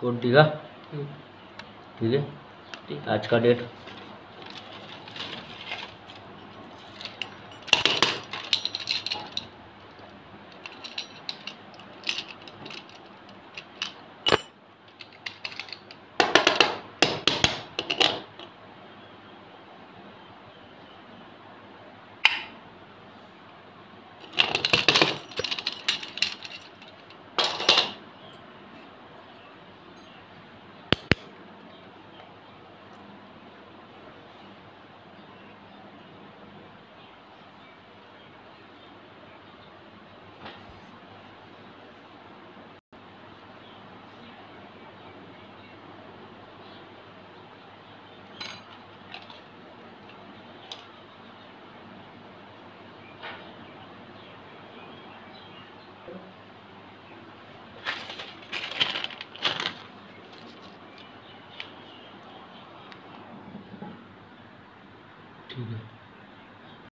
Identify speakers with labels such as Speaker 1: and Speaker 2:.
Speaker 1: Code
Speaker 2: हम्म,
Speaker 1: ठीक है।
Speaker 2: ठीक।
Speaker 1: आज का डेट। ठीक है